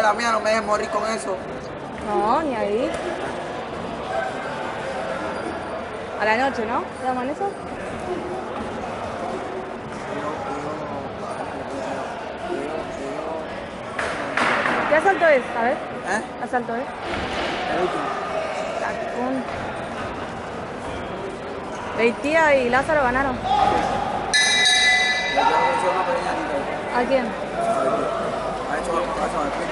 la mía, no me dejes morir con eso. No, ni ahí. A la noche, ¿no? ¿Llaman eso? ¿Qué asalto es? A ver, ¿Eh? asalto es. El último. Tacón. Beitía y Lázaro ganaron. ¿A quién? Ha